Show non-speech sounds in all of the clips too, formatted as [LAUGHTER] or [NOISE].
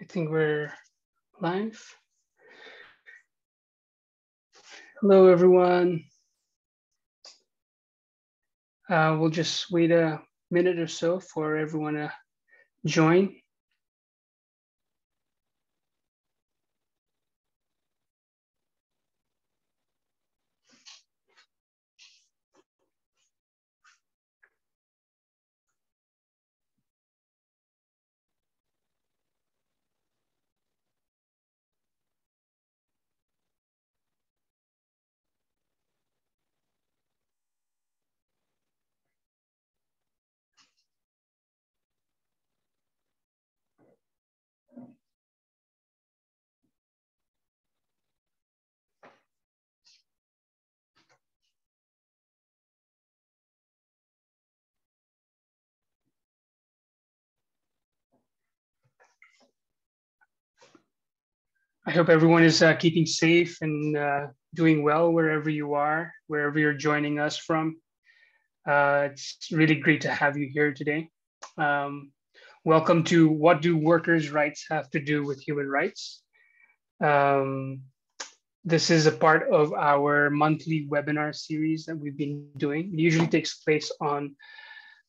I think we're live. Hello, everyone. Uh, we'll just wait a minute or so for everyone to join. I hope everyone is uh, keeping safe and uh, doing well wherever you are, wherever you're joining us from. Uh, it's really great to have you here today. Um, welcome to What Do Workers' Rights Have to Do with Human Rights? Um, this is a part of our monthly webinar series that we've been doing. It usually takes place on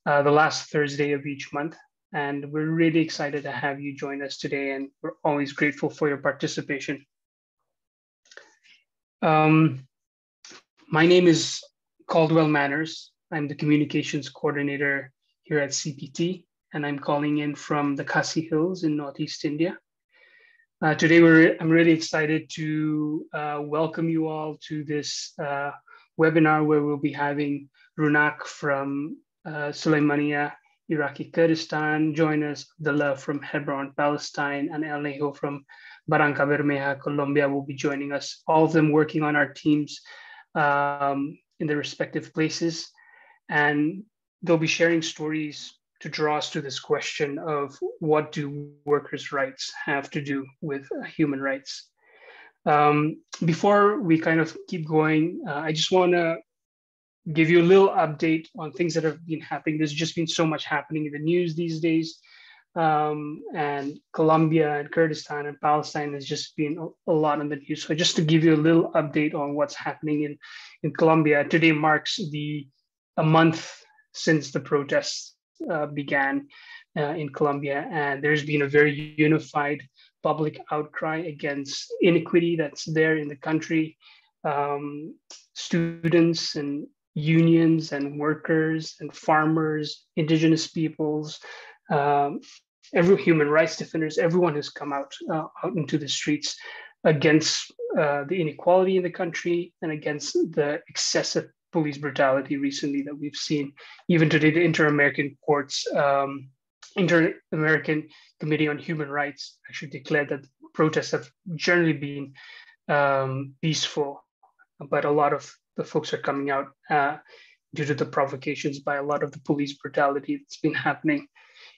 uh, the last Thursday of each month. And we're really excited to have you join us today, and we're always grateful for your participation. Um, my name is Caldwell Manners. I'm the communications coordinator here at CPT, and I'm calling in from the Khasi Hills in Northeast India. Uh, today, we're, I'm really excited to uh, welcome you all to this uh, webinar where we'll be having Runak from uh, Sulaimania Iraqi Kurdistan, join us, Abdullah from Hebron, Palestine, and Alejo from Barranca Bermeja, Colombia will be joining us, all of them working on our teams um, in their respective places. And they'll be sharing stories to draw us to this question of what do workers' rights have to do with human rights? Um, before we kind of keep going, uh, I just want to give you a little update on things that have been happening. There's just been so much happening in the news these days. Um, and Colombia and Kurdistan and Palestine has just been a, a, lot in the news. So just to give you a little update on what's happening in, in Colombia, today marks the a month since the protests uh, began uh, in Colombia, and there's been a very unified public outcry against inequity that's there in the country. Um, students and unions and workers and farmers, indigenous peoples, um, every human rights defenders, everyone has come out uh, out into the streets against uh, the inequality in the country and against the excessive police brutality recently that we've seen. Even today, the Inter-American Courts, um, Inter-American Committee on Human Rights actually declared that protests have generally been um, peaceful, but a lot of the folks are coming out uh, due to the provocations by a lot of the police brutality that's been happening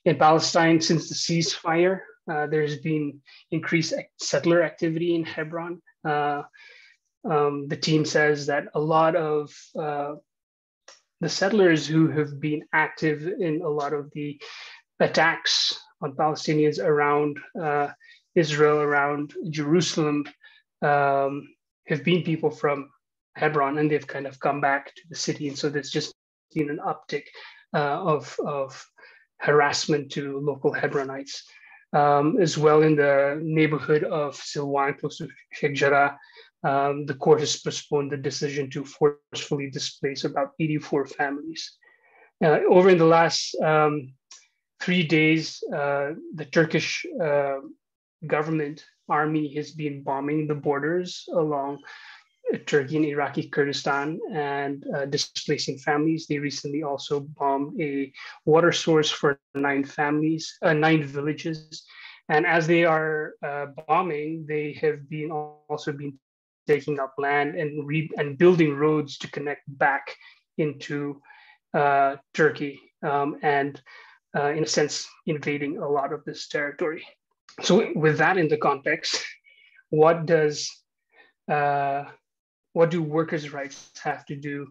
in Palestine since the ceasefire. Uh, there's been increased settler activity in Hebron. Uh, um, the team says that a lot of uh, the settlers who have been active in a lot of the attacks on Palestinians around uh, Israel, around Jerusalem, um, have been people from Hebron, and they've kind of come back to the city. And so there's just been an uptick uh, of, of harassment to local Hebronites. Um, as well in the neighborhood of Silwan, close to Sheikh Jarrah, um, the court has postponed the decision to forcefully displace about 84 families. Uh, over in the last um, three days, uh, the Turkish uh, government army has been bombing the borders along Turkey and Iraqi Kurdistan and uh, displacing families. They recently also bombed a water source for nine families, uh, nine villages. And as they are uh, bombing, they have been also been taking up land and re- and building roads to connect back into uh, Turkey um, and, uh, in a sense, invading a lot of this territory. So, with that in the context, what does uh, what do workers' rights have to do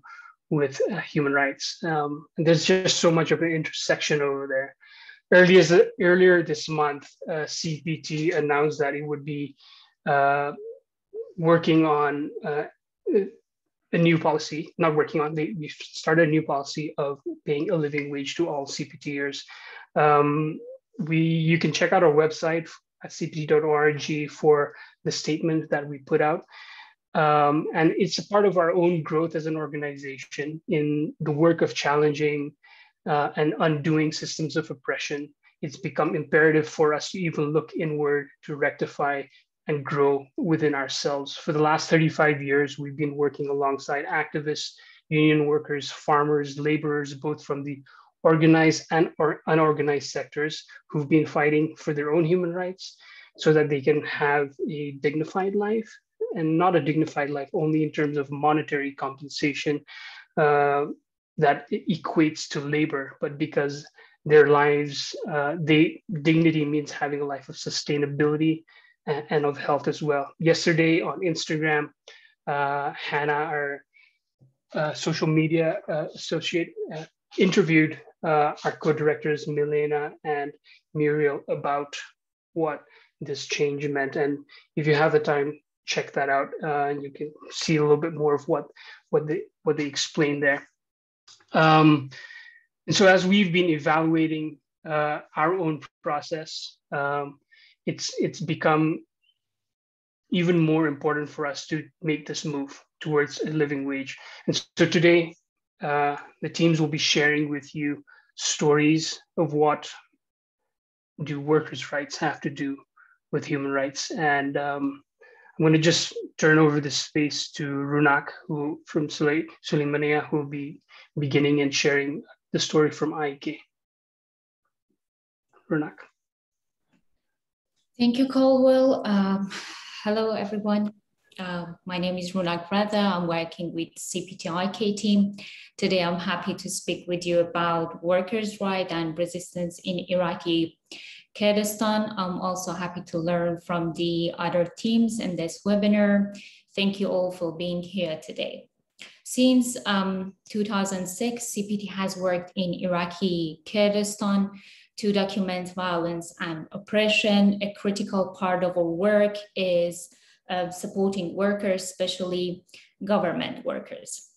with uh, human rights? Um, there's just so much of an intersection over there. earlier, earlier this month, uh, CPT announced that it would be uh, working on uh, a new policy, not working on, they, we started a new policy of paying a living wage to all CPTers. Um, we, you can check out our website at cpt.org for the statement that we put out. Um, and it's a part of our own growth as an organization in the work of challenging uh, and undoing systems of oppression. It's become imperative for us to even look inward to rectify and grow within ourselves. For the last 35 years, we've been working alongside activists, union workers, farmers, laborers, both from the organized and or unorganized sectors who've been fighting for their own human rights so that they can have a dignified life and not a dignified life only in terms of monetary compensation uh, that equates to labor, but because their lives, uh, they dignity means having a life of sustainability and, and of health as well. Yesterday on Instagram, uh, Hannah, our uh, social media uh, associate, uh, interviewed uh, our co-directors Milena and Muriel about what this change meant. And if you have the time, check that out, uh, and you can see a little bit more of what what they what they explain there. Um, and so, as we've been evaluating uh, our own process, um, it's it's become even more important for us to make this move towards a living wage. And so today, uh, the teams will be sharing with you stories of what do workers' rights have to do with human rights. And um, I'm going to just turn over the space to Runak, who from Suleimania, who will be beginning and sharing the story from IK. Runak. Thank you, Caldwell. Um, hello, everyone. Uh, my name is Runak Radha. I'm working with CPT-IK team. Today, I'm happy to speak with you about workers' rights and resistance in Iraqi Kurdistan. I'm also happy to learn from the other teams in this webinar. Thank you all for being here today. Since um, 2006, CPT has worked in Iraqi Kurdistan to document violence and oppression. A critical part of our work is uh, supporting workers, especially government workers.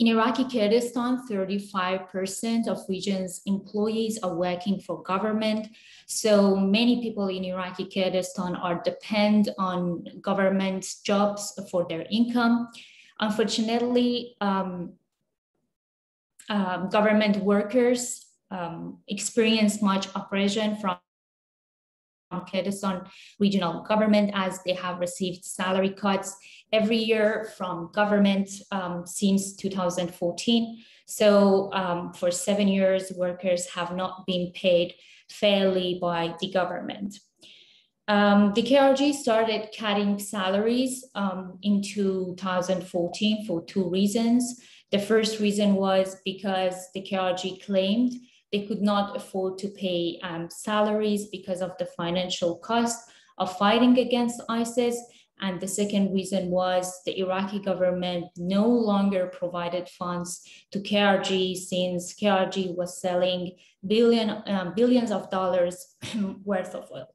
In Iraqi Kurdistan, 35% of region's employees are working for government. So many people in Iraqi Kurdistan are depend on government jobs for their income. Unfortunately, um, um, government workers um, experience much oppression from Kurdistan regional government as they have received salary cuts every year from government um, since 2014. So um, for seven years, workers have not been paid fairly by the government. Um, the KRG started cutting salaries um, in 2014 for two reasons. The first reason was because the KRG claimed they could not afford to pay um, salaries because of the financial cost of fighting against ISIS. And the second reason was the Iraqi government no longer provided funds to KRG since KRG was selling billion, um, billions of dollars [LAUGHS] worth of oil.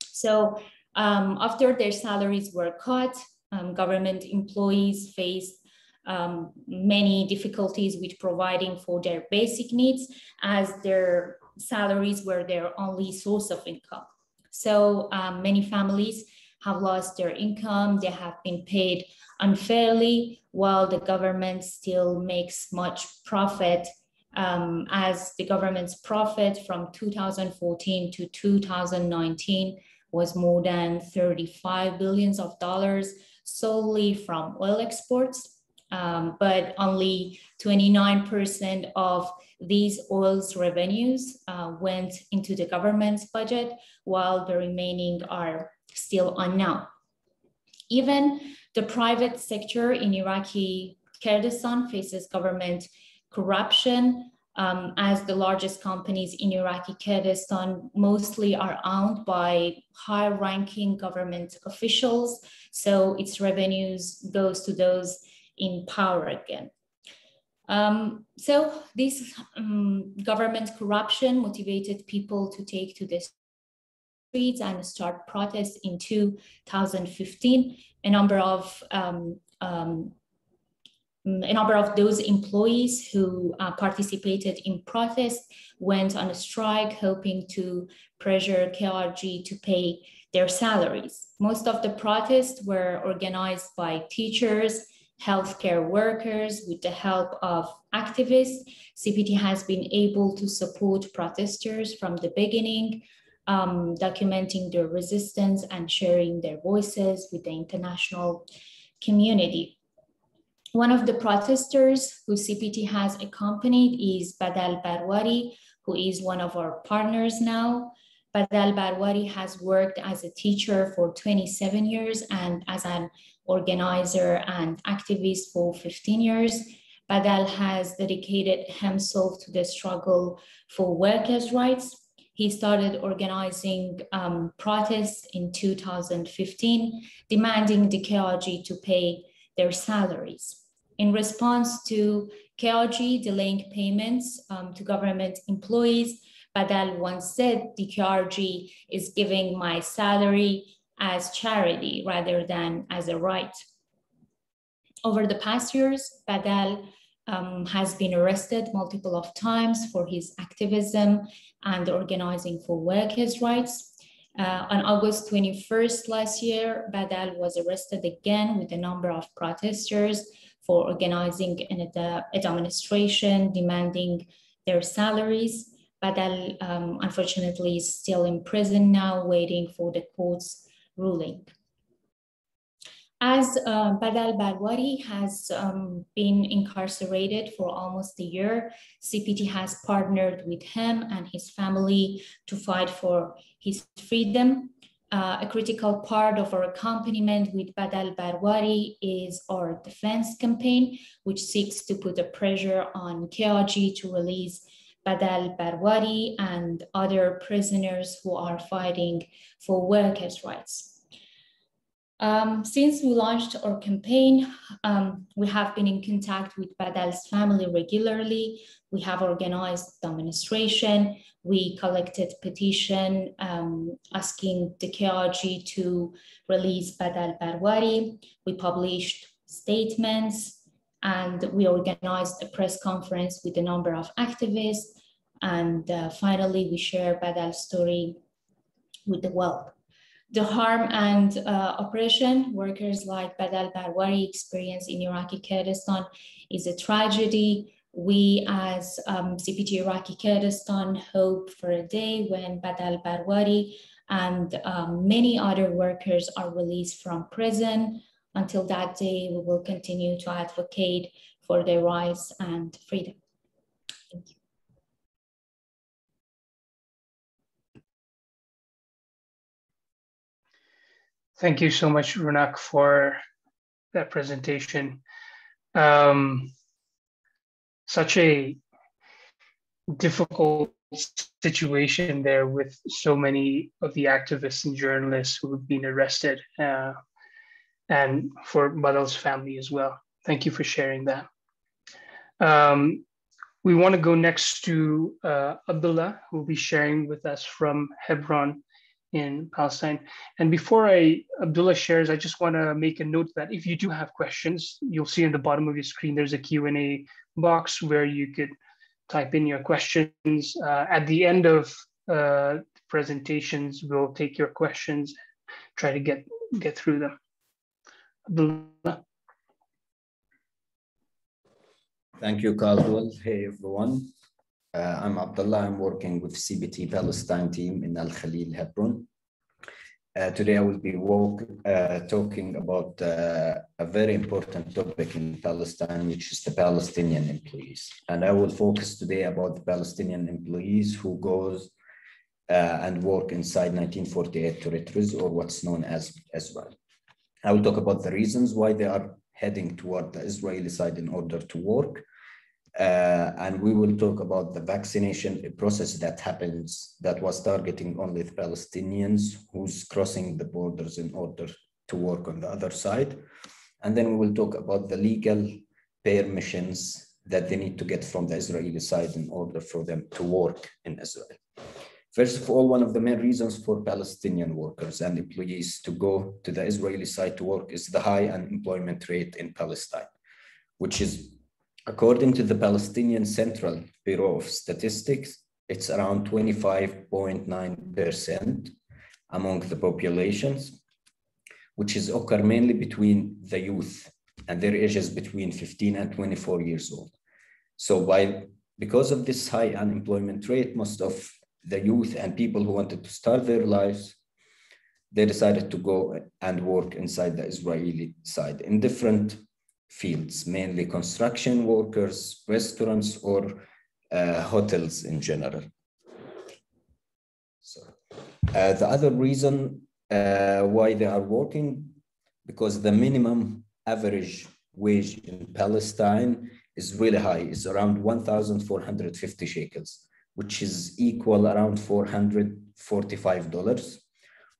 So um, after their salaries were cut, um, government employees faced um, many difficulties with providing for their basic needs as their salaries were their only source of income. So um, many families have lost their income, they have been paid unfairly, while the government still makes much profit um, as the government's profit from 2014 to 2019 was more than 35 billions of dollars solely from oil exports. Um, but only 29% of these oil's revenues uh, went into the government's budget, while the remaining are still unknown. Even the private sector in Iraqi Kurdistan faces government corruption um, as the largest companies in Iraqi Kurdistan mostly are owned by high ranking government officials. So its revenues goes to those in power again. Um, so this um, government corruption motivated people to take to the streets and start protests in 2015. A number of um, um, a number of those employees who uh, participated in protests went on a strike, hoping to pressure KRG to pay their salaries. Most of the protests were organized by teachers, healthcare workers with the help of activists. CPT has been able to support protesters from the beginning, um, documenting their resistance and sharing their voices with the international community. One of the protesters who CPT has accompanied is Badal Barwari, who is one of our partners now. Badal Barwari has worked as a teacher for 27 years and as an organizer and activist for 15 years. Badal has dedicated himself to the struggle for workers' rights. He started organizing um, protests in 2015, demanding the KRG to pay their salaries. In response to KRG delaying payments um, to government employees, Badal once said the KRG is giving my salary as charity rather than as a right. Over the past years, Badal um, has been arrested multiple of times for his activism and organizing for workers' rights. Uh, on August 21st last year, Badal was arrested again with a number of protesters for organizing an a demonstration demanding their salaries. Badal, um, unfortunately, is still in prison now, waiting for the court's ruling. As uh, Badal Barwari has um, been incarcerated for almost a year, CPT has partnered with him and his family to fight for his freedom. Uh, a critical part of our accompaniment with Badal Barwari is our defense campaign, which seeks to put a pressure on KRG to release Badal Barwari and other prisoners who are fighting for workers' rights. Um, since we launched our campaign, um, we have been in contact with Badal's family regularly. We have organized demonstration. We collected petition um, asking the KRG to release Badal Barwari. We published statements and we organized a press conference with a number of activists and uh, finally, we share Badal's story with the world. The harm and uh, oppression workers like Badal Barwari experience in Iraqi Kurdistan is a tragedy. We as um, CPT Iraqi Kurdistan hope for a day when Badal Barwari and um, many other workers are released from prison. Until that day, we will continue to advocate for their rights and freedom. Thank you so much, Runak, for that presentation. Um, such a difficult situation there with so many of the activists and journalists who have been arrested uh, and for Badal's family as well. Thank you for sharing that. Um, we want to go next to uh, Abdullah, who will be sharing with us from Hebron, in Palestine. And before I, Abdullah shares, I just want to make a note that if you do have questions, you'll see in the bottom of your screen, there's a Q&A box where you could type in your questions. Uh, at the end of uh, presentations, we'll take your questions, try to get, get through them. Abdullah. Thank you, Caldwell. Hey, everyone. Uh, I'm Abdullah. I'm working with CPT Palestine team in Al Khalil, Hebron. Uh, today I will be walk, uh, talking about uh, a very important topic in Palestine, which is the Palestinian employees. And I will focus today about the Palestinian employees who goes uh, and work inside 1948 territories or what's known as Israel. I will talk about the reasons why they are heading toward the Israeli side in order to work uh, and we will talk about the vaccination process that happens that was targeting only the Palestinians who's crossing the borders in order to work on the other side. And then we will talk about the legal permissions that they need to get from the Israeli side in order for them to work in Israel. First of all, one of the main reasons for Palestinian workers and employees to go to the Israeli side to work is the high unemployment rate in Palestine, which is, according to the Palestinian Central Bureau of Statistics, it's around 25.9% among the populations, which is occur mainly between the youth and their ages between 15 and 24 years old. So by because of this high unemployment rate, most of the youth and people who wanted to start their lives, they decided to go and work inside the Israeli side in different fields, mainly construction workers, restaurants, or uh, hotels in general. So uh, the other reason uh, why they are working, because the minimum average wage in Palestine is really high. It's around 1,450 shekels, which is equal around $445.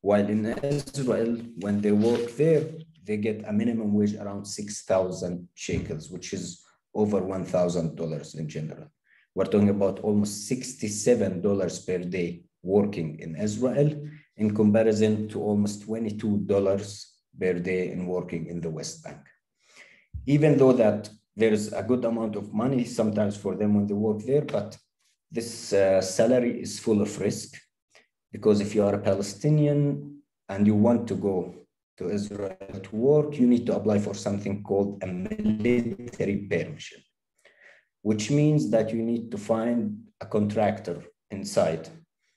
While in Israel, when they work there, they get a minimum wage around 6,000 shekels, which is over $1,000 in general. We're talking about almost $67 per day working in Israel in comparison to almost $22 per day in working in the West Bank. Even though that there's a good amount of money sometimes for them when they work there, but this uh, salary is full of risk because if you are a Palestinian and you want to go to Israel to work, you need to apply for something called a military permission, which means that you need to find a contractor inside,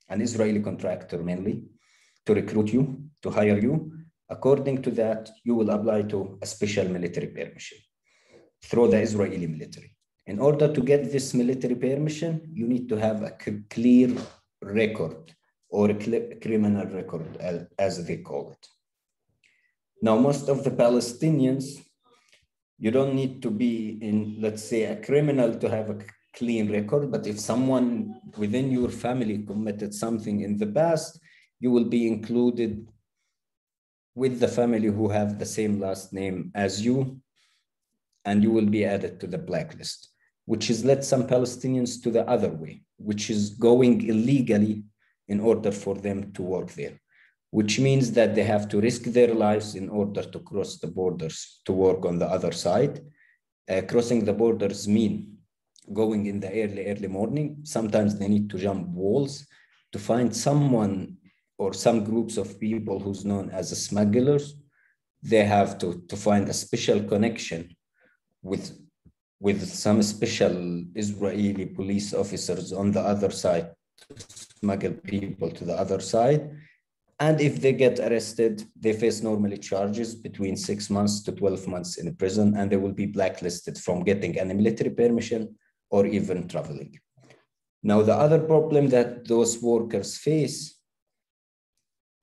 an Israeli contractor mainly, to recruit you, to hire you. According to that, you will apply to a special military permission through the Israeli military. In order to get this military permission, you need to have a clear record or a criminal record, as they call it. Now, most of the Palestinians, you don't need to be in, let's say, a criminal to have a clean record, but if someone within your family committed something in the past, you will be included with the family who have the same last name as you and you will be added to the blacklist, which has led some Palestinians to the other way, which is going illegally in order for them to work there, which means that they have to risk their lives in order to cross the borders to work on the other side. Uh, crossing the borders mean going in the early, early morning. Sometimes they need to jump walls to find someone or some groups of people who's known as smugglers. They have to, to find a special connection with with some special Israeli police officers on the other side to smuggle people to the other side. And if they get arrested, they face normally charges between six months to 12 months in prison, and they will be blacklisted from getting any military permission or even traveling. Now, the other problem that those workers face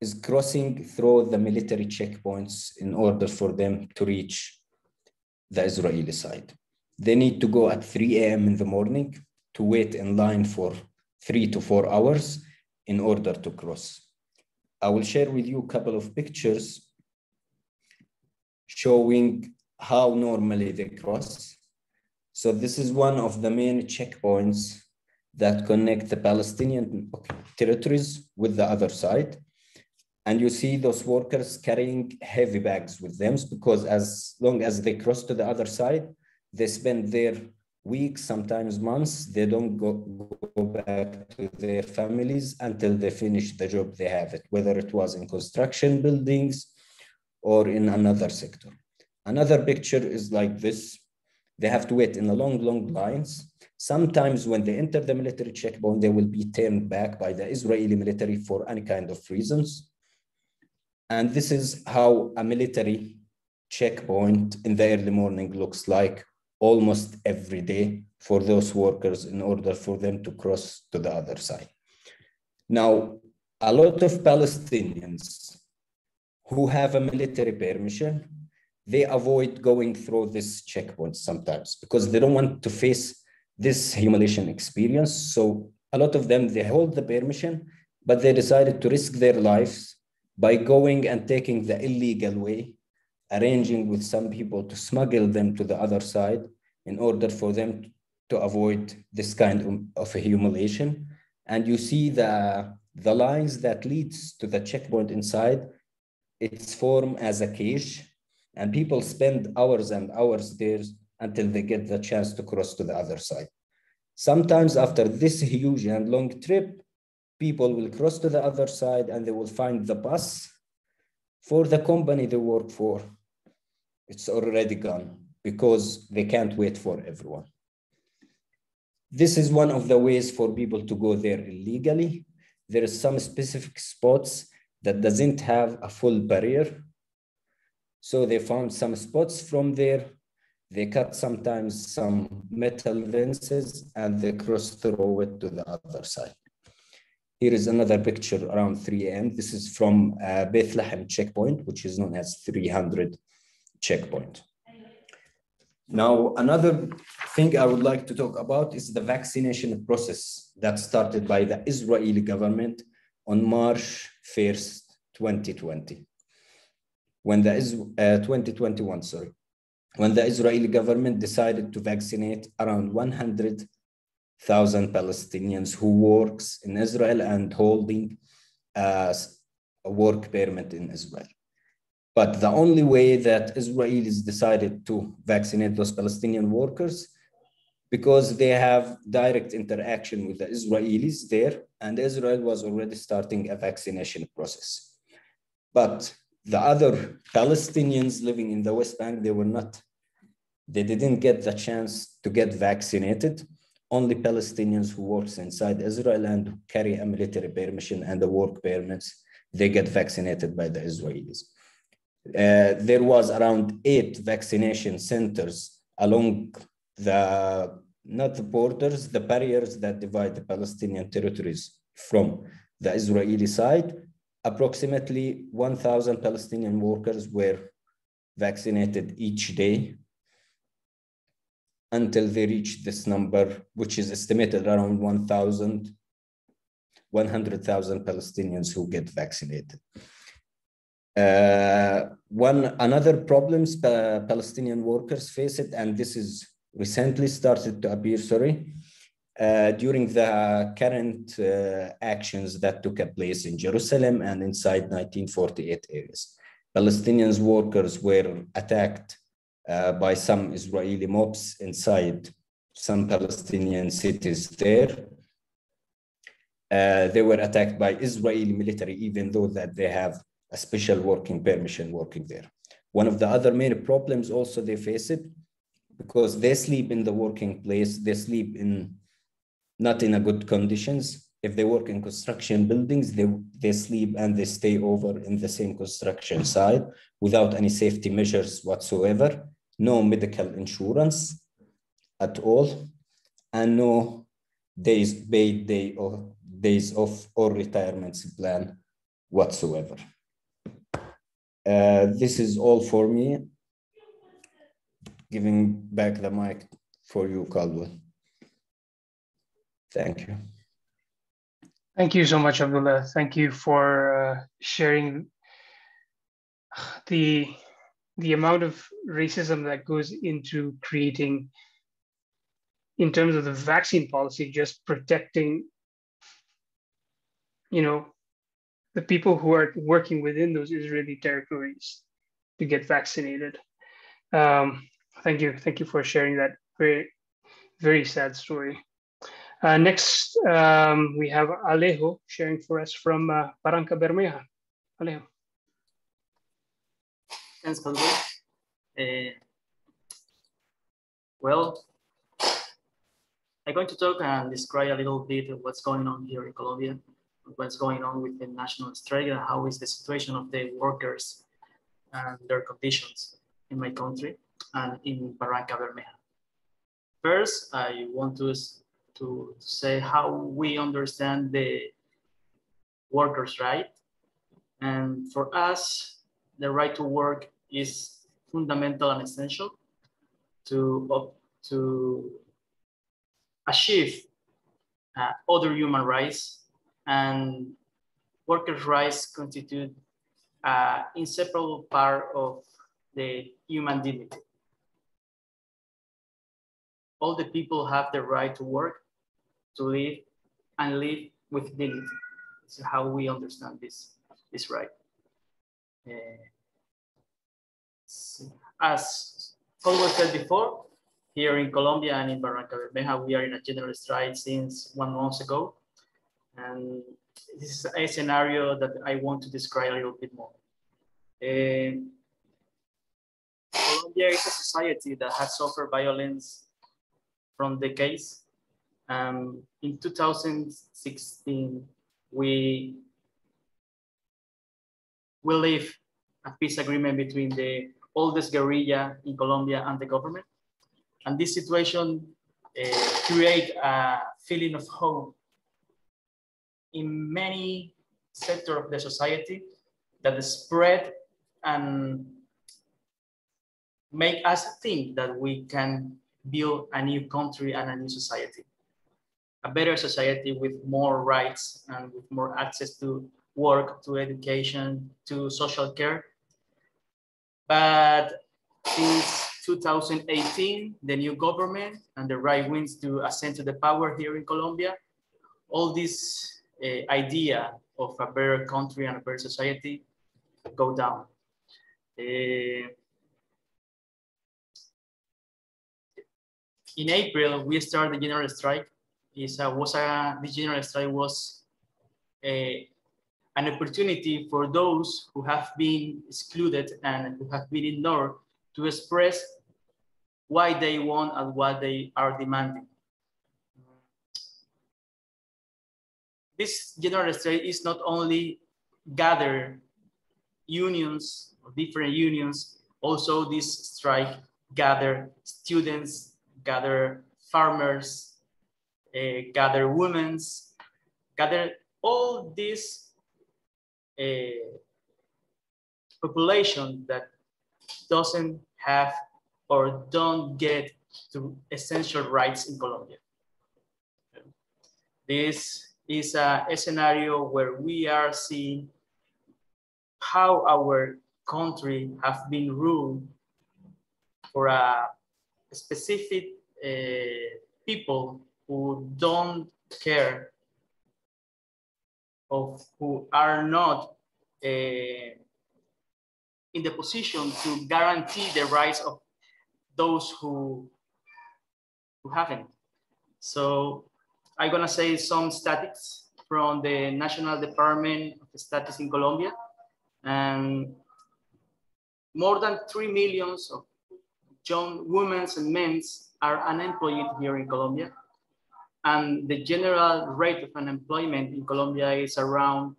is crossing through the military checkpoints in order for them to reach the Israeli side. They need to go at 3 a.m. in the morning to wait in line for three to four hours in order to cross. I will share with you a couple of pictures showing how normally they cross. So this is one of the main checkpoints that connect the Palestinian territories with the other side and you see those workers carrying heavy bags with them because as long as they cross to the other side, they spend their weeks, sometimes months, they don't go, go back to their families until they finish the job they have it, whether it was in construction buildings or in another sector. Another picture is like this. They have to wait in the long, long lines. Sometimes when they enter the military checkpoint, they will be turned back by the Israeli military for any kind of reasons and this is how a military checkpoint in the early morning looks like almost every day for those workers in order for them to cross to the other side. Now, a lot of Palestinians who have a military permission, they avoid going through this checkpoint sometimes because they don't want to face this humiliation experience. So a lot of them, they hold the permission, but they decided to risk their lives by going and taking the illegal way, arranging with some people to smuggle them to the other side in order for them to avoid this kind of humiliation. And you see the, the lines that leads to the checkpoint inside, it's formed as a cage and people spend hours and hours there until they get the chance to cross to the other side. Sometimes after this huge and long trip, people will cross to the other side and they will find the bus for the company they work for. It's already gone because they can't wait for everyone. This is one of the ways for people to go there illegally. There is some specific spots that doesn't have a full barrier. So they found some spots from there. They cut sometimes some metal fences and they cross through it to the other side. Here is another picture around 3 a.m. This is from uh, Bethlehem checkpoint, which is known as 300 checkpoint. Now, another thing I would like to talk about is the vaccination process that started by the Israeli government on March 1st, 2020. When the uh, 2021, sorry, when the Israeli government decided to vaccinate around 100 thousand Palestinians who works in Israel and holding a work permit in Israel. But the only way that Israelis decided to vaccinate those Palestinian workers because they have direct interaction with the Israelis there, and Israel was already starting a vaccination process. But the other Palestinians living in the West Bank, they were not, they didn't get the chance to get vaccinated only Palestinians who works inside Israel and carry a military permission and the work permits, they get vaccinated by the Israelis. Uh, there was around eight vaccination centers along the, not the borders, the barriers that divide the Palestinian territories from the Israeli side. Approximately 1,000 Palestinian workers were vaccinated each day until they reach this number, which is estimated around 1,000, 100,000 Palestinians who get vaccinated. Uh, one another problems Palestinian workers face it, and this is recently started to appear. Sorry, uh, during the current uh, actions that took place in Jerusalem and inside 1948 areas, Palestinians workers were attacked uh, by some Israeli mobs inside some Palestinian cities there. Uh, they were attacked by Israeli military, even though that they have a special working permission working there. One of the other main problems also they face it because they sleep in the working place, they sleep in not in a good conditions. If they work in construction buildings, they, they sleep and they stay over in the same construction site without any safety measures whatsoever no medical insurance at all, and no days paid day or days off or retirement plan whatsoever. Uh, this is all for me. Giving back the mic for you, Caldwell. Thank you. Thank you so much, Abdullah. Thank you for uh, sharing the the amount of racism that goes into creating, in terms of the vaccine policy, just protecting, you know, the people who are working within those Israeli territories to get vaccinated. Um, thank you, thank you for sharing that very, very sad story. Uh, next, um, we have Alejo sharing for us from uh, Barranca Bermeja. Alejo. Thanks, Calvo. Uh, well, I'm going to talk and describe a little bit of what's going on here in Colombia, what's going on with the national strike, and how is the situation of the workers and their conditions in my country and in Barranca Bermeja. First, I want to, to say how we understand the workers' right. And for us, the right to work is fundamental and essential to, to achieve uh, other human rights and workers' rights constitute an inseparable part of the human dignity. all the people have the right to work, to live, and live with dignity. This is how we understand this, this right. Uh, as Caldwell said before, here in Colombia and in Barranca Bermeja, we are in a general strike since one month ago. And this is a scenario that I want to describe a little bit more. Uh, Colombia is a society that has suffered violence from decades. Um, in 2016, we we live a peace agreement between the oldest guerrilla in Colombia and the government. And this situation uh, create a feeling of hope in many sectors of the society that spread and make us think that we can build a new country and a new society. A better society with more rights and with more access to work, to education, to social care. But since 2018, the new government and the right wings to ascend to the power here in Colombia, all this uh, idea of a better country and a better society go down. Uh, in April, we started the general strike. It was a, the general strike was a, an opportunity for those who have been excluded and who have been ignored to express why they want and what they are demanding. This general strike is not only gather unions, or different unions, also this strike gather students, gather farmers, uh, gather women, gather all this uh, population that doesn't have or don't get to essential rights in Colombia. This is a, a scenario where we are seeing how our country have been ruled for a specific uh, people who don't care of who are not uh, in the position to guarantee the rights of those who who haven't. So I'm gonna say some statistics from the National Department of Statistics in Colombia. And more than 3 millions of young women and men are unemployed here in Colombia. And the general rate of unemployment in Colombia is around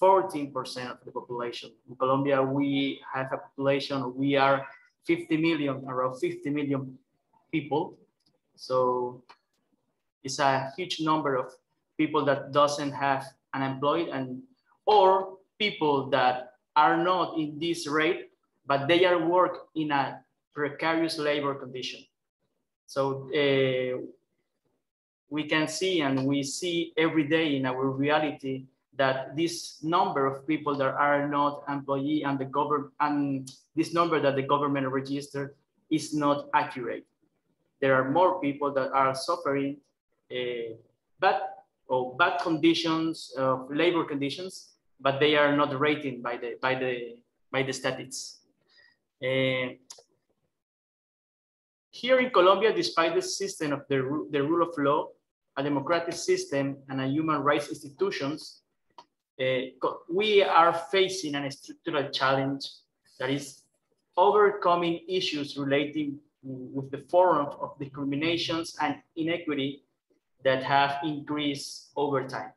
14% of the population. In Colombia, we have a population, we are 50 million, around 50 million people. So it's a huge number of people that doesn't have unemployed and or people that are not in this rate, but they are work in a precarious labor condition. So uh, we can see and we see every day in our reality that this number of people that are not employee and the government and this number that the government registered is not accurate. There are more people that are suffering bad or bad conditions of labor conditions, but they are not rated by the by the by the statistics. Uh, here in Colombia, despite the system of the, the rule of law, a democratic system, and a human rights institutions, uh, we are facing a structural challenge that is overcoming issues relating with the form of discriminations and inequity that have increased over time,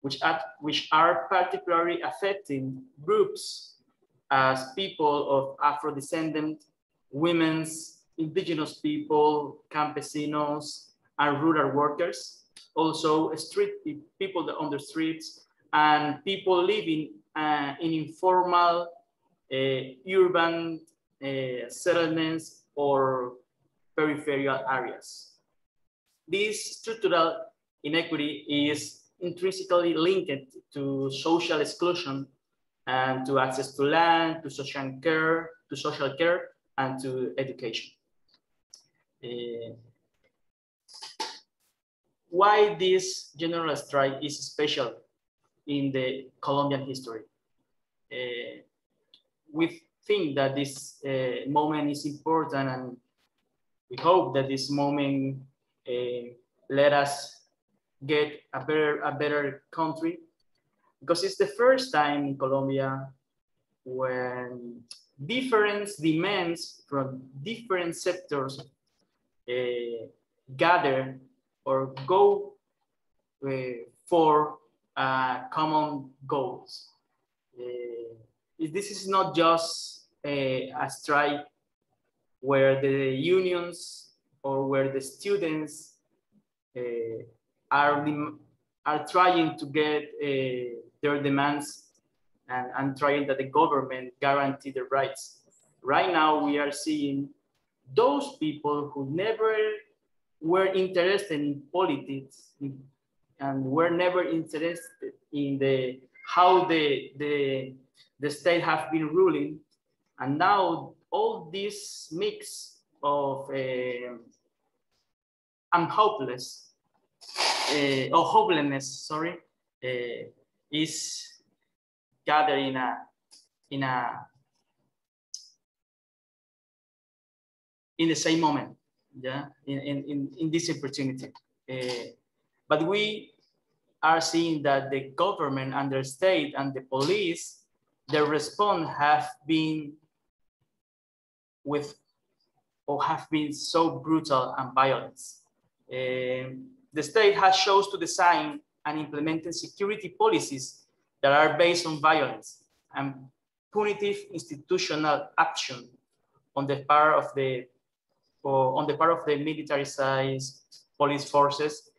which, at, which are particularly affecting groups as people of Afro-descendant, women's, indigenous people, campesinos, and rural workers. Also street people on the streets and people living uh, in informal uh, urban uh, settlements or peripheral areas. This structural inequity is intrinsically linked to social exclusion and to access to land, to social care, to social care, and to education. Uh, why this general strike is special in the Colombian history. Uh, we think that this uh, moment is important and we hope that this moment uh, let us get a better, a better country because it's the first time in Colombia when different demands from different sectors uh, gather or go uh, for uh, common goals. Uh, this is not just a, a strike where the unions or where the students uh, are, are trying to get uh, their demands and, and trying that the government guarantee their rights. Right now, we are seeing those people who never were interested in politics and were never interested in the how the, the, the state have been ruling. And now all this mix of uh, I'm hopeless uh, or hopelessness, sorry, uh, is gathered in a in a in the same moment, yeah, in in in, this opportunity. Uh, but we are seeing that the government and the state and the police, their response have been with or have been so brutal and violent. Um, the state has chose to design and implementing security policies that are based on violence and punitive institutional action on the part of the on the part of the militarized police forces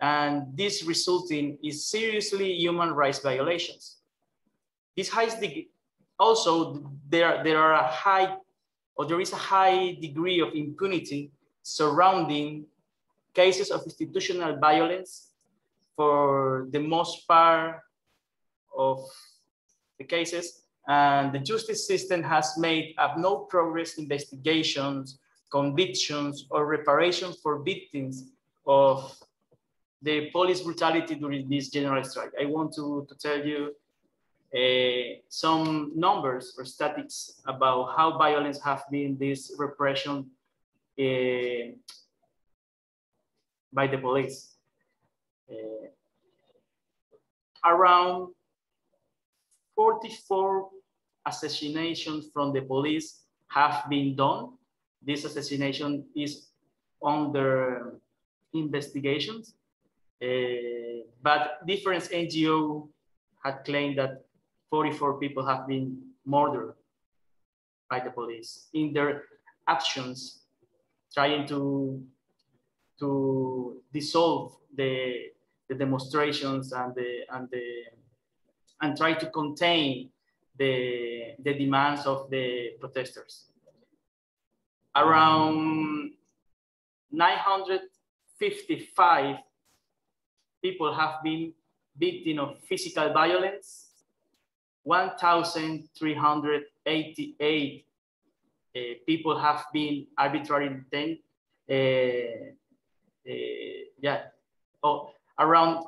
and this resulting in seriously human rights violations. This the, also there, there are a high or there is a high degree of impunity surrounding cases of institutional violence for the most part of the cases and the justice system has made up no progress investigations, convictions, or reparations for victims of the police brutality during this general strike. I want to, to tell you uh, some numbers or statistics about how violence have been this repression uh, by the police. Uh, around 44 assassinations from the police have been done. This assassination is under investigations. But different NGO had claimed that 44 people have been murdered by the police in their actions trying to to dissolve the, the demonstrations and the and the and try to contain the, the demands of the protesters. Around 955 people have been victim of physical violence. 1,388 uh, people have been arbitrarily detained. Uh, uh, yeah, oh, around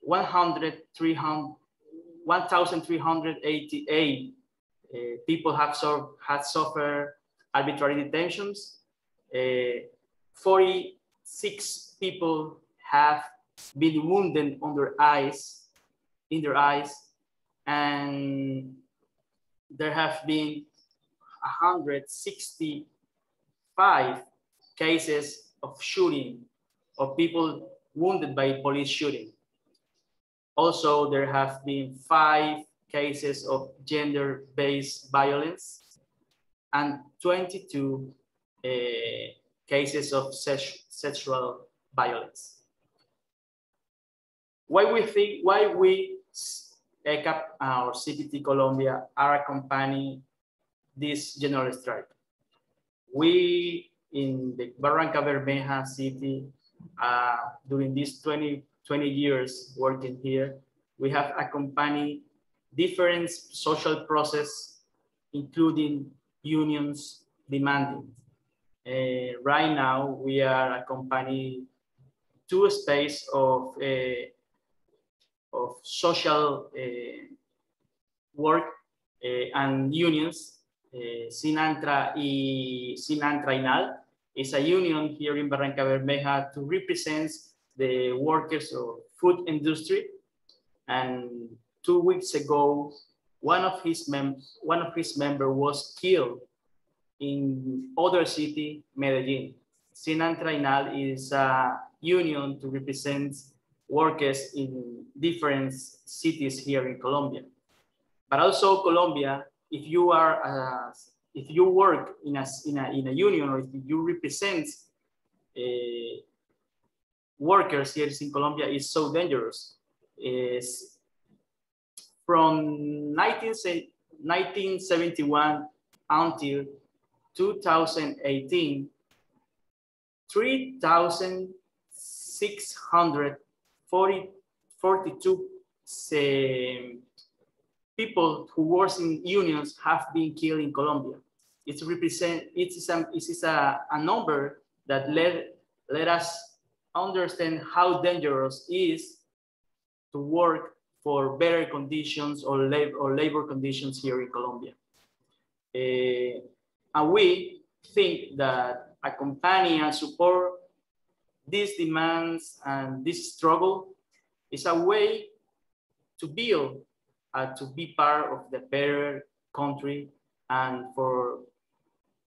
100, 300, 1,388 uh, people have, so, had suffered arbitrary detentions. Uh, 46 people have been wounded on their eyes, in their eyes, and there have been 165 cases of shooting of people wounded by police shooting. Also, there have been five cases of gender-based violence and 22 uh, cases of sexual violence why we think, why we, ECAP or CPT Colombia are accompanying this general strike. We in the Barranca Bermeja city, uh, during these 20, 20 years working here, we have accompanied different social process, including unions demanding Uh, right now, we are accompanying a space of, uh, of social uh, work uh, and unions. Uh, Sinantra y Sinaltrainal is a union here in Barranca Bermeja to represent the workers of food industry. And two weeks ago, one of his mem one of his member was killed in other city, Medellin. Inal is a union to represent workers in different cities here in Colombia. But also Colombia, if you are, uh, if you work in a, in, a, in a union or if you represent uh, workers here in Colombia is so dangerous. Is from 19, 1971 until 2018, 3,642 people who work in unions have been killed in Colombia. It represent it is a, it is a, a number that let, let us understand how dangerous it is to work for better conditions or, lab, or labor conditions here in Colombia. Uh, and we think that accompany and support these demands and this struggle is a way to build uh, to be part of the better country and for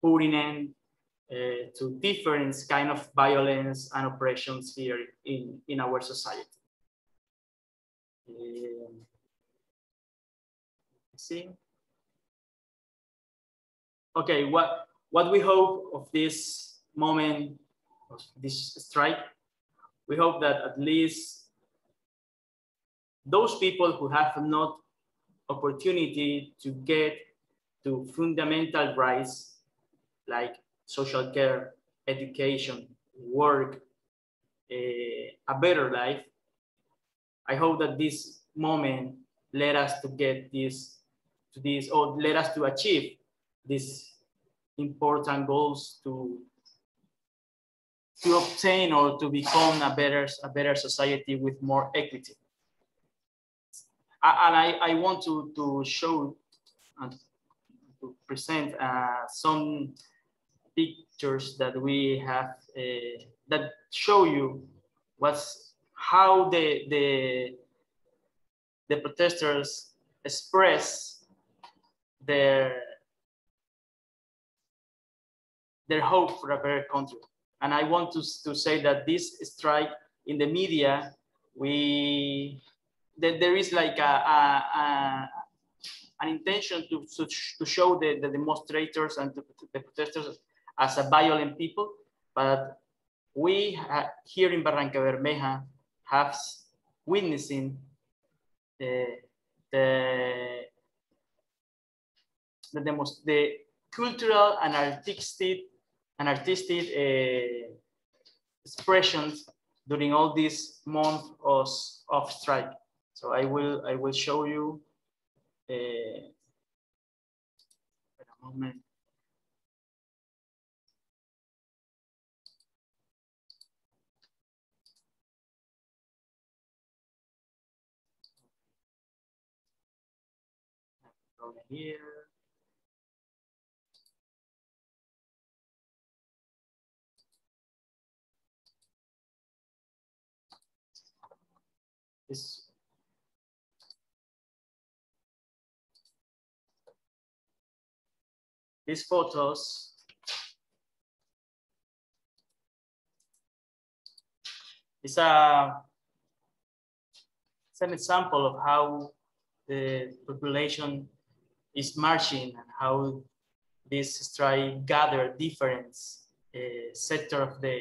putting in uh, to different kind of violence and oppressions here in, in our society. Um, see? Okay, what, what we hope of this moment, this strike, we hope that at least those people who have not opportunity to get to fundamental rights like social care, education, work, a, a better life. I hope that this moment led us to get this, to this, or led us to achieve these important goals to to obtain or to become a better a better society with more equity. And I, I want to, to show and to present uh, some pictures that we have uh, that show you what's how the the the protesters express their their hope for a better country. And I want to, to say that this strike in the media, we that there is like a, a, a an intention to, to show the, the demonstrators and the, the protesters as a violent people, but we uh, here in Barranca Bermeja have witnessing the the the, demos, the cultural and artistic and artistic uh, expressions during all this month of, of strike. So I will I will show you uh, a moment. Over here. This these photos is a it's an example of how the population is marching and how this strike gather different uh, sector of the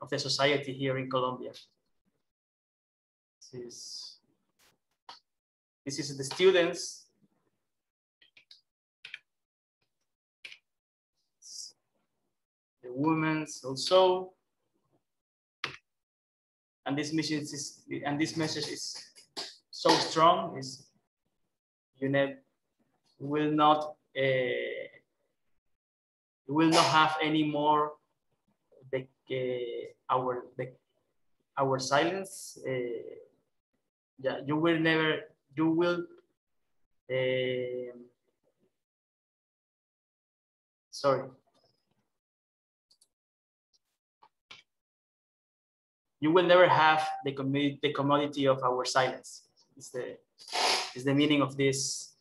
of the society here in Colombia. This is this is the students the women's also. And this message is and this message is so strong is you know will not uh, will not have any more the, uh, our the, our silence. Uh, yeah, you will never. You will. Uh, sorry. You will never have the, the commodity of our silence. Is the is the meaning of this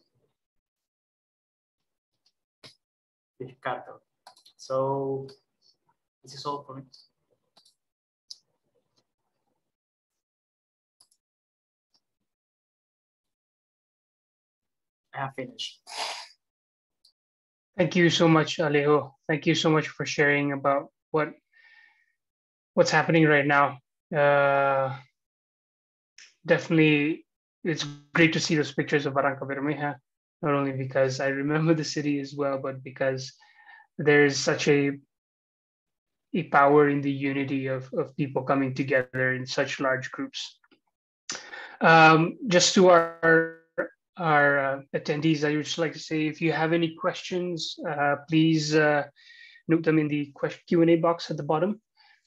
Descartes. So this is all for me. Have finished. Thank you so much, Alejo. Thank you so much for sharing about what what's happening right now. Uh, definitely, it's great to see those pictures of Barranca Bermeja not only because I remember the city as well, but because there's such a a power in the unity of, of people coming together in such large groups. Um, just to our our uh, attendees, I would just like to say, if you have any questions, uh, please uh, note them in the Q&A box at the bottom,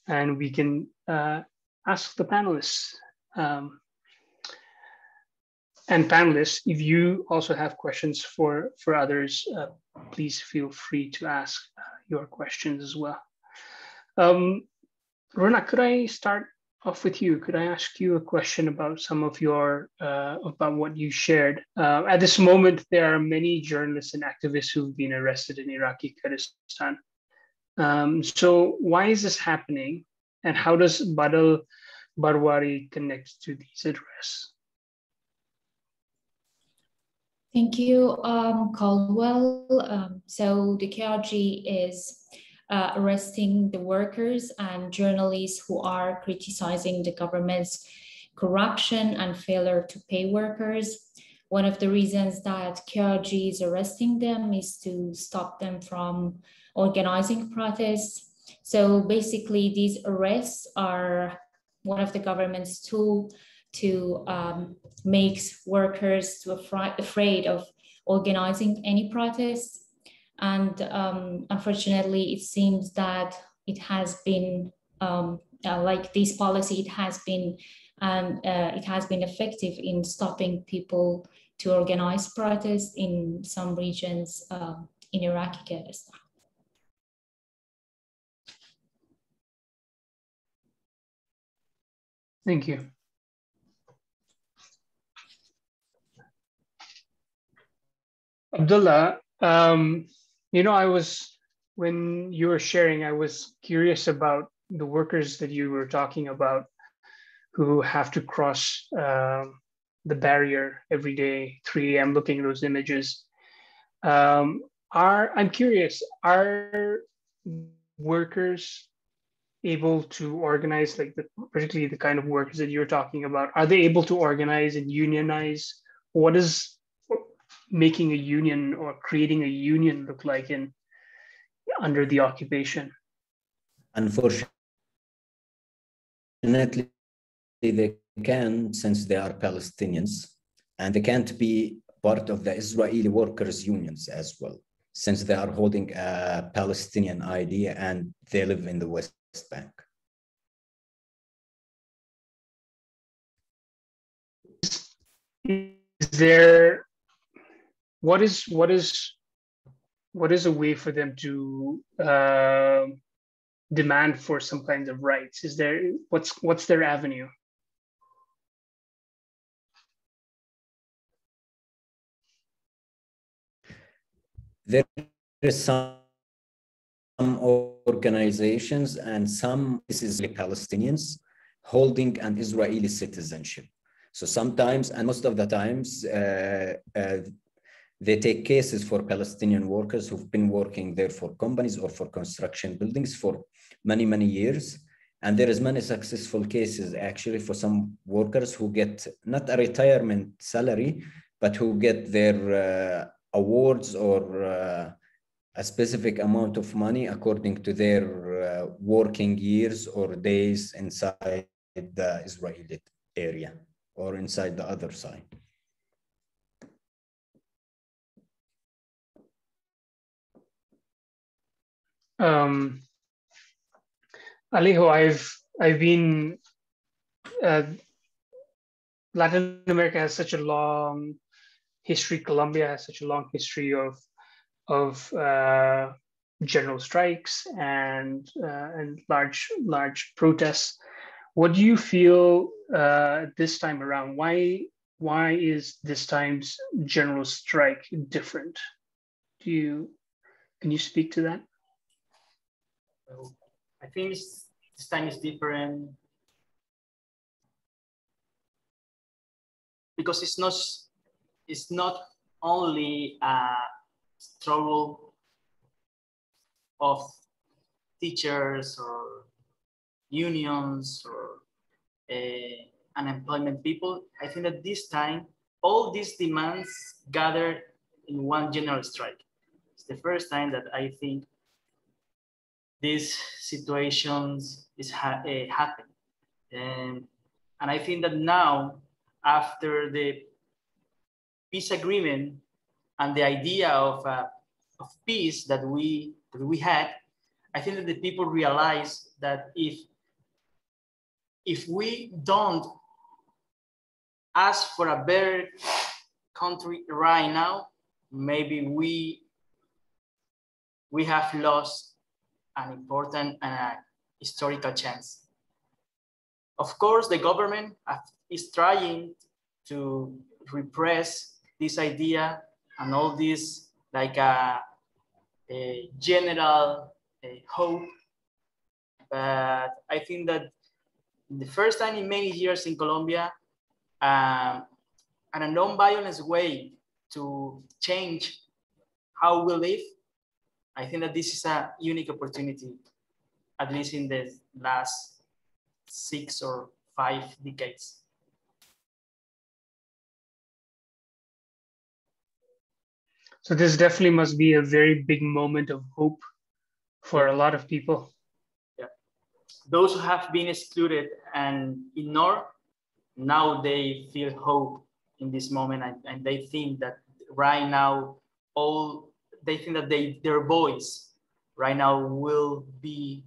and we can uh, ask the panelists. Um, and panelists, if you also have questions for, for others, uh, please feel free to ask your questions as well. Um, Rona, could I start off with you? Could I ask you a question about some of your, uh, about what you shared? Uh, at this moment, there are many journalists and activists who've been arrested in Iraqi Kurdistan. Um, so why is this happening? And how does Badal Barwari connect to these arrests? Thank you, um, Caldwell. Um, so the KRG is uh, arresting the workers and journalists who are criticizing the government's corruption and failure to pay workers. One of the reasons that KRG is arresting them is to stop them from organizing protests. So basically, these arrests are one of the government's tools to um, makes workers too afraid of organizing any protests. And um, unfortunately, it seems that it has been um, uh, like this policy, it has been and uh, it has been effective in stopping people to organize protests in some regions uh, in Iraqi Kurdistan. Thank you. Abdullah, um, you know, I was, when you were sharing, I was curious about the workers that you were talking about who have to cross uh, the barrier every day, 3 a.m., looking at those images. Um, are I'm curious, are workers able to organize, like the, particularly the kind of workers that you're talking about, are they able to organize and unionize? What is making a union or creating a union look like in under the occupation? Unfortunately, they can since they are Palestinians, and they can't be part of the Israeli workers' unions as well, since they are holding a Palestinian ID and they live in the West Bank. Is there what is what is what is a way for them to uh, demand for some kinds of rights? Is there what's what's their avenue? There is some organizations and some Israeli Palestinians holding an Israeli citizenship. So sometimes, and most of the times, uh, uh, they take cases for Palestinian workers who've been working there for companies or for construction buildings for many, many years. And there is many successful cases actually for some workers who get not a retirement salary, but who get their uh, awards or uh, a specific amount of money according to their uh, working years or days inside the Israeli area or inside the other side. Um, Alejo, I've I've been uh, Latin America has such a long history. Colombia has such a long history of of uh, general strikes and uh, and large large protests. What do you feel uh, this time around? Why why is this time's general strike different? Do you can you speak to that? Well, I think this, this time is different because it's not it's not only a struggle of teachers or unions or uh, unemployment people. I think that this time all these demands gathered in one general strike. It's the first time that I think these situations is ha uh, happen. And, and I think that now, after the peace agreement and the idea of, uh, of peace that we, that we had, I think that the people realize that if, if we don't ask for a better country right now, maybe we, we have lost an important and a historical chance. Of course, the government is trying to repress this idea and all this like a, a general a hope. But I think that the first time in many years in Colombia, um, and a non-violence way to change how we live I think that this is a unique opportunity, at least in the last six or five decades. So this definitely must be a very big moment of hope for a lot of people. Yeah. Those who have been excluded and ignored, now they feel hope in this moment and, and they think that right now all they think that they their voice right now will be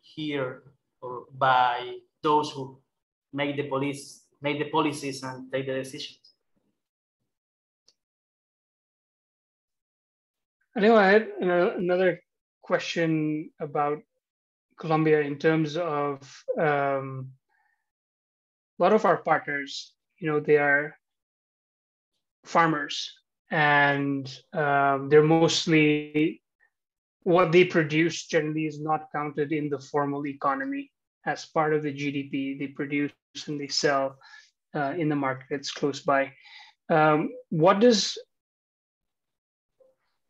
here or by those who make the police make the policies and take the decisions. I know I had another question about Colombia in terms of um, a lot of our partners, you know, they are farmers and um, they're mostly what they produce generally is not counted in the formal economy as part of the GDP. They produce and they sell uh, in the markets close by. Um, what does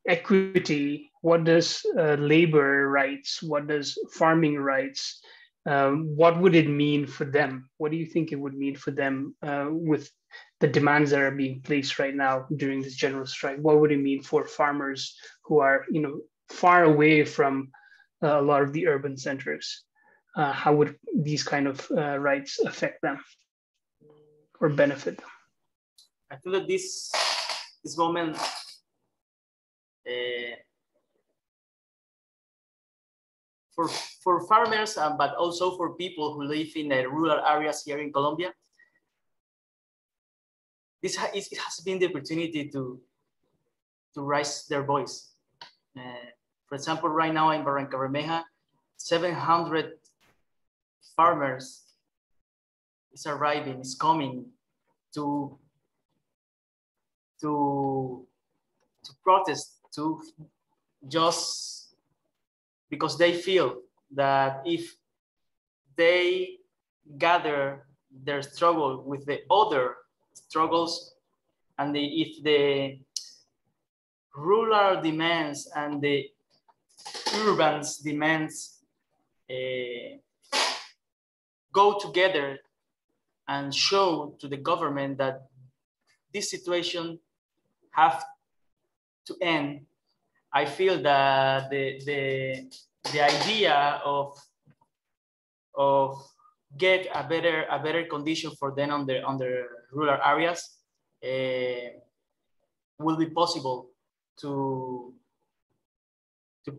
equity, what does uh, labor rights, what does farming rights, um, what would it mean for them? What do you think it would mean for them uh, with the demands that are being placed right now during this general strike? What would it mean for farmers who are, you know, far away from uh, a lot of the urban centers? Uh, how would these kind of uh, rights affect them or benefit them? I feel that this this moment uh, for for farmers, uh, but also for people who live in the rural areas here in Colombia, this ha it has been the opportunity to, to raise their voice. Uh, for example, right now in Barranca Bermeja, 700 farmers is arriving, is coming to, to, to protest, to just because they feel that if they gather their struggle with the other struggles and the, if the rural demands and the urban demands uh, go together and show to the government that this situation have to end, I feel that the, the, the idea of, of get a better a better condition for them on the on the rural areas uh, will be possible to to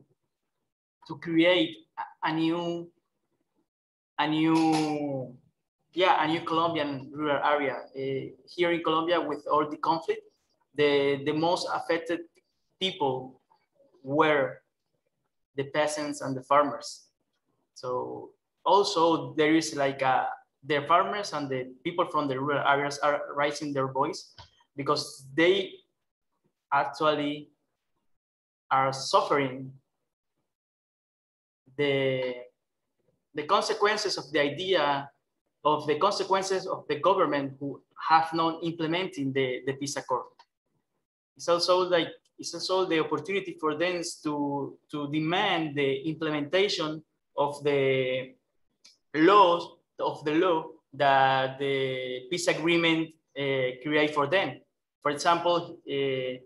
to create a, a new a new, yeah, a new Colombian rural area. Uh, here in Colombia, with all the conflict, the, the most affected people were the peasants and the farmers. So also there is like a, the farmers and the people from the rural areas are raising their voice because they actually are suffering the, the consequences of the idea of the consequences of the government who have not implementing the, the peace accord. It's also like it's also the opportunity for them to, to demand the implementation of the laws of the law that the peace agreement uh, create for them. For example, uh,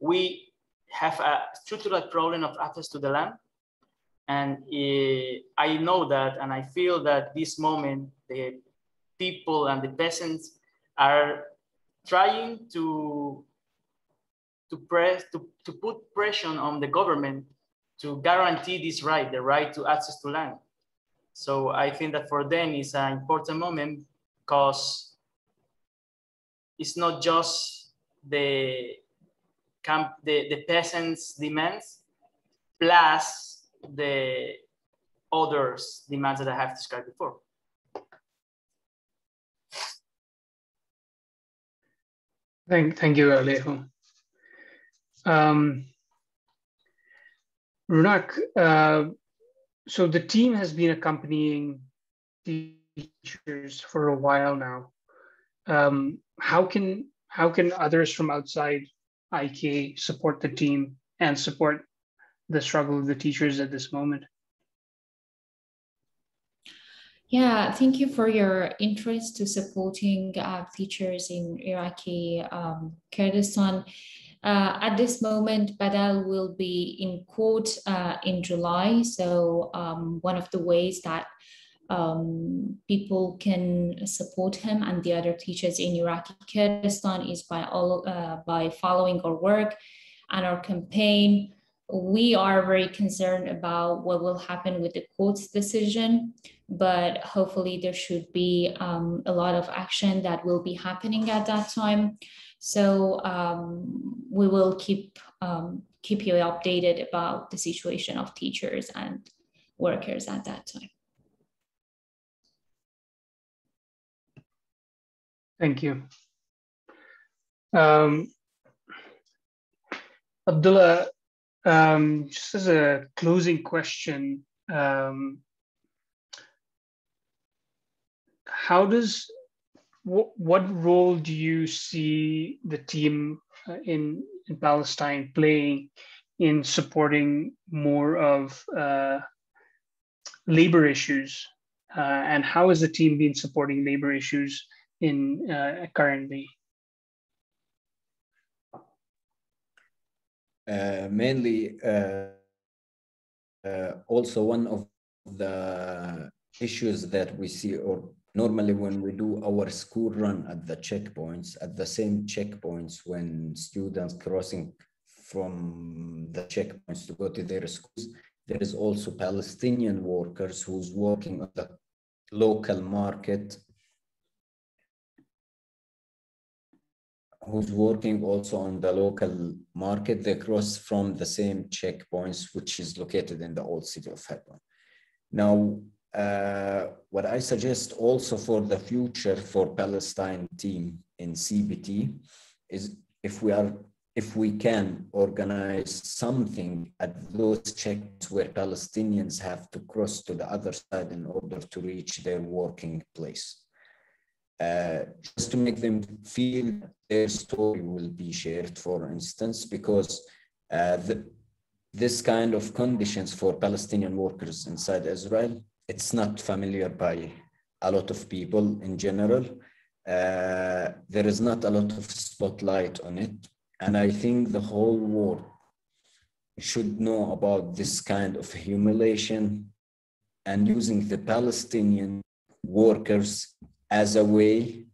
we have a structural problem of access to the land. And uh, I know that, and I feel that this moment, the people and the peasants are trying to to press to, to put pressure on the government to guarantee this right, the right to access to land. So I think that for them is an important moment because it's not just the camp, the, the peasants' demands plus the others' demands that I have described before. Thank, thank you, Alejo. Um, Runak, uh, so the team has been accompanying teachers for a while now. Um, how can how can others from outside IK support the team and support the struggle of the teachers at this moment? Yeah, thank you for your interest to supporting uh, teachers in Iraqi um, Kurdistan. Uh, at this moment, Badal will be in court uh, in July. So um, one of the ways that um, people can support him and the other teachers in Iraqi Kurdistan is by all uh, by following our work and our campaign. We are very concerned about what will happen with the court's decision, but hopefully there should be um, a lot of action that will be happening at that time. So um, we will keep um, keep you updated about the situation of teachers and workers at that time. Thank you. Um, Abdullah, um, just as a closing question, um, how does what, what role do you see the team uh, in, in Palestine playing in supporting more of uh, labor issues? Uh, and how has the team been supporting labor issues in uh, currently? Uh, mainly, uh, also one of the issues that we see or normally when we do our school run at the checkpoints, at the same checkpoints when students crossing from the checkpoints to go to their schools, there is also Palestinian workers who's working on the local market, who's working also on the local market. They cross from the same checkpoints, which is located in the old city of Hebron. Now, uh, what I suggest also for the future for Palestine team in CBT is if we are if we can organize something at those checks where Palestinians have to cross to the other side in order to reach their working place. Uh, just to make them feel their story will be shared, for instance, because uh, the, this kind of conditions for Palestinian workers inside Israel it's not familiar by a lot of people in general. Uh, there is not a lot of spotlight on it. And I think the whole world should know about this kind of humiliation and using the Palestinian workers as a way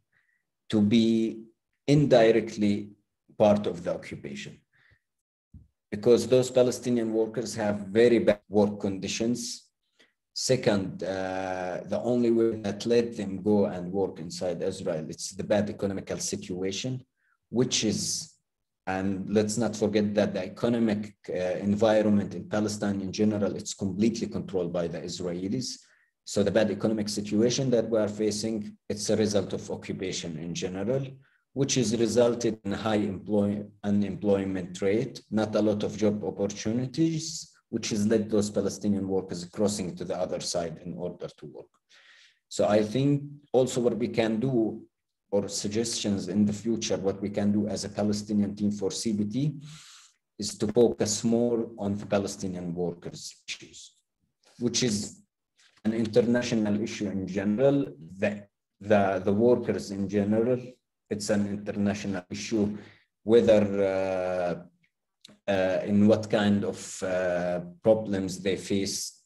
to be indirectly part of the occupation. Because those Palestinian workers have very bad work conditions Second, uh, the only way that let them go and work inside Israel, it's the bad economical situation, which is, and let's not forget that the economic uh, environment in Palestine in general, it's completely controlled by the Israelis. So the bad economic situation that we are facing, it's a result of occupation in general, which has resulted in high employ unemployment rate, not a lot of job opportunities, which has led those Palestinian workers crossing to the other side in order to work. So I think also what we can do or suggestions in the future, what we can do as a Palestinian team for CBT is to focus more on the Palestinian workers issues, which is an international issue in general. The, the, the workers in general, it's an international issue, whether uh, uh, in what kind of uh, problems they face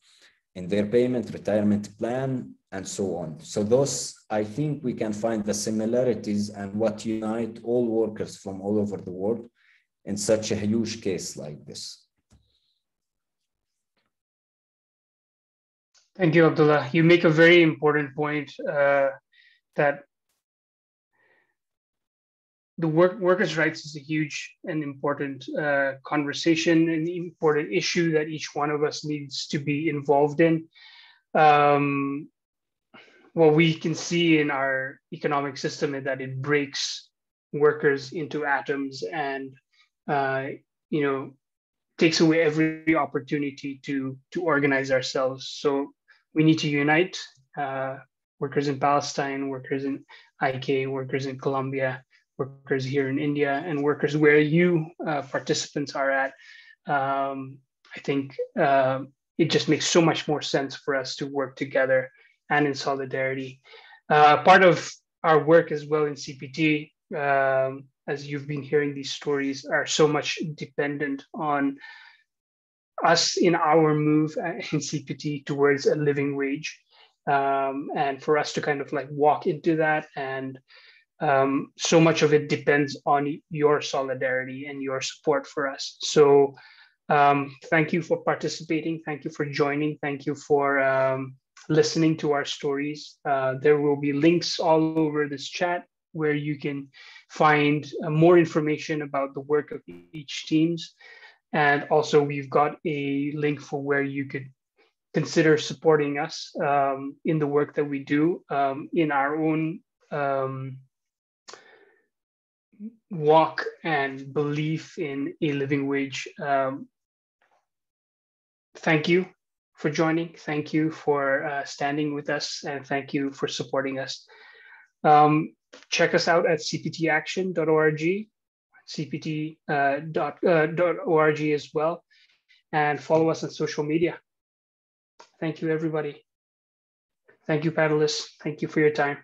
in their payment, retirement plan, and so on. So those, I think we can find the similarities and what unite all workers from all over the world in such a huge case like this. Thank you, Abdullah. You make a very important point uh, that the work, workers' rights is a huge and important uh, conversation and important issue that each one of us needs to be involved in. Um, what we can see in our economic system is that it breaks workers into atoms and uh, you know takes away every opportunity to to organize ourselves. So we need to unite uh, workers in Palestine, workers in IK, workers in Colombia, workers here in India and workers where you uh, participants are at, um, I think uh, it just makes so much more sense for us to work together and in solidarity. Uh, part of our work as well in CPT, um, as you've been hearing these stories, are so much dependent on us in our move [LAUGHS] in CPT towards a living wage. Um, and for us to kind of like walk into that and um, so much of it depends on your solidarity and your support for us. So um, thank you for participating. Thank you for joining. Thank you for um, listening to our stories. Uh, there will be links all over this chat where you can find uh, more information about the work of each teams. And also we've got a link for where you could consider supporting us um, in the work that we do um, in our own um, walk and belief in a living wage. Um, thank you for joining. Thank you for uh, standing with us and thank you for supporting us. Um, check us out at cptaction.org, cpt.org uh, uh, as well, and follow us on social media. Thank you, everybody. Thank you, panelists. Thank you for your time.